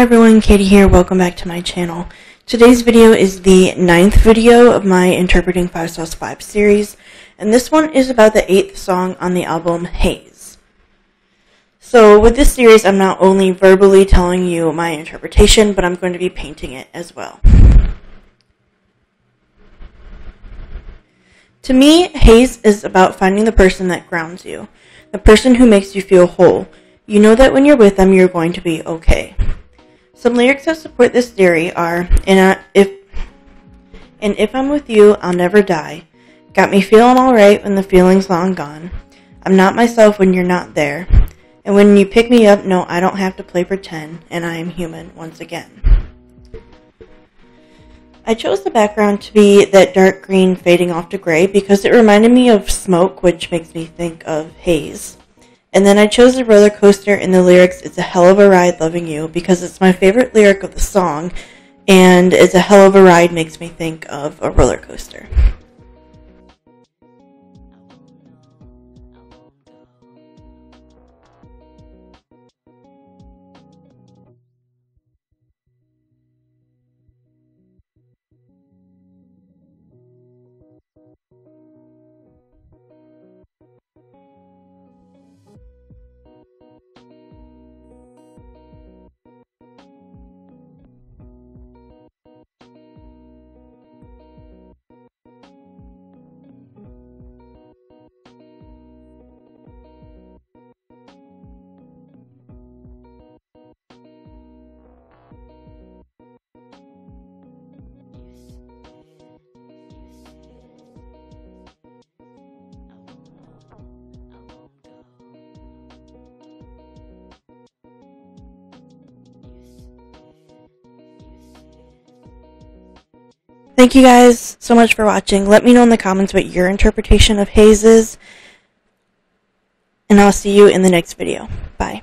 everyone, Katie here, welcome back to my channel. Today's video is the ninth video of my Interpreting 5SOS5 series, and this one is about the eighth song on the album, Haze. So with this series, I'm not only verbally telling you my interpretation, but I'm going to be painting it as well. To me, Haze is about finding the person that grounds you, the person who makes you feel whole. You know that when you're with them, you're going to be okay. Some lyrics that support this theory are, and if and if I'm with you, I'll never die. Got me feeling alright when the feeling's long gone. I'm not myself when you're not there. And when you pick me up, no, I don't have to play pretend, and I am human once again. I chose the background to be that dark green fading off to gray because it reminded me of smoke, which makes me think of haze. And then I chose the roller coaster in the lyrics, It's a hell of a ride loving you, because it's my favorite lyric of the song, and It's a hell of a ride makes me think of a roller coaster. Thank you guys so much for watching. Let me know in the comments what your interpretation of haze is. And I'll see you in the next video. Bye.